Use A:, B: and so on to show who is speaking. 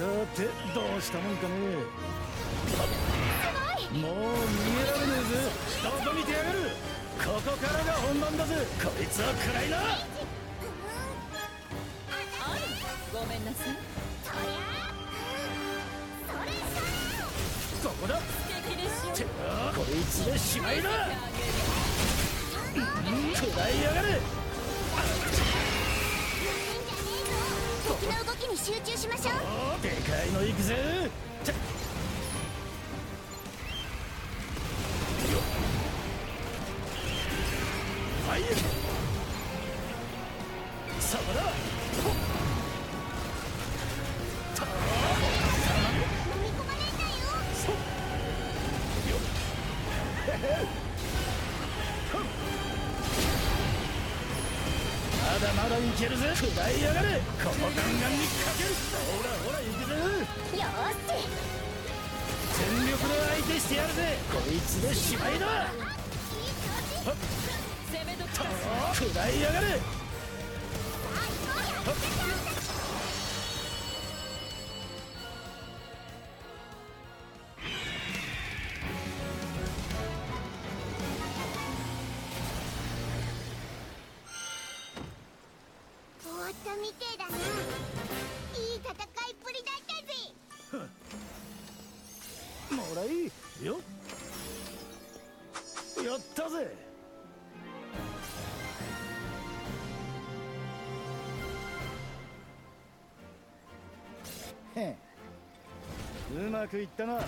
A: さてどうしたもんかねすごいもう逃げられねえぜどこ見てやがるここからが本番だぜこいつは暗いな。
B: ごめんなさい
A: ここだてあこいつでしまいだ食らいやがれ
C: 集中しましょう。
A: でかいの行くぜ。はいだ
C: ま
A: だいけるぜ。食らいやがれ。この弾丸にかける。ほらほら行くぜ。
C: よーし。
A: 全力で相手してやるぜ。こいつでしまいだ
B: 攻め時だ
A: 食らいやがれ
C: みてえだないい戦いっぷりだったぜ。
A: もらいよやったぜへん。うまくいったな。